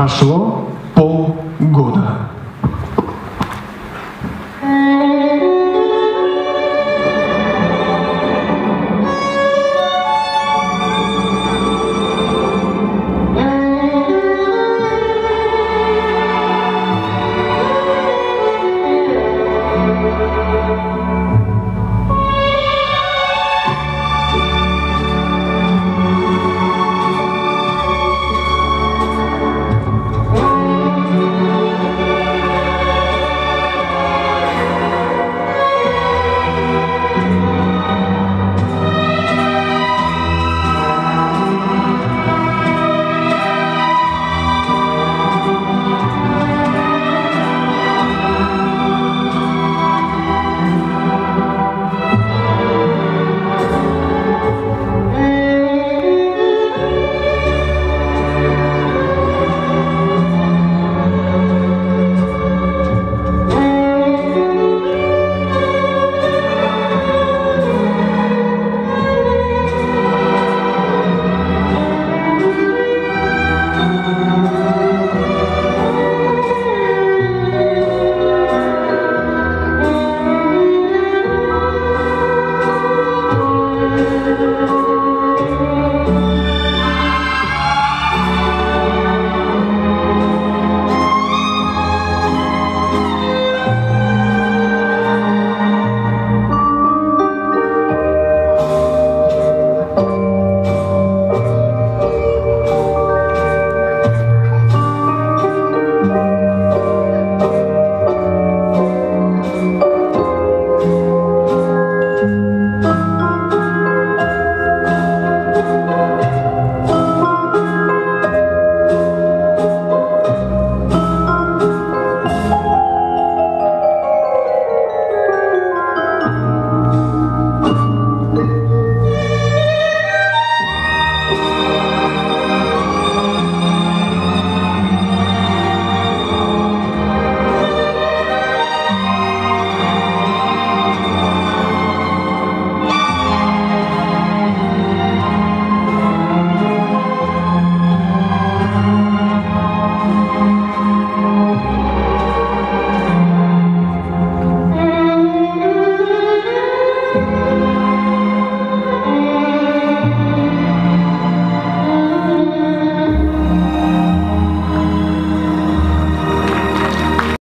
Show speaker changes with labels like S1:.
S1: Прошло полгода.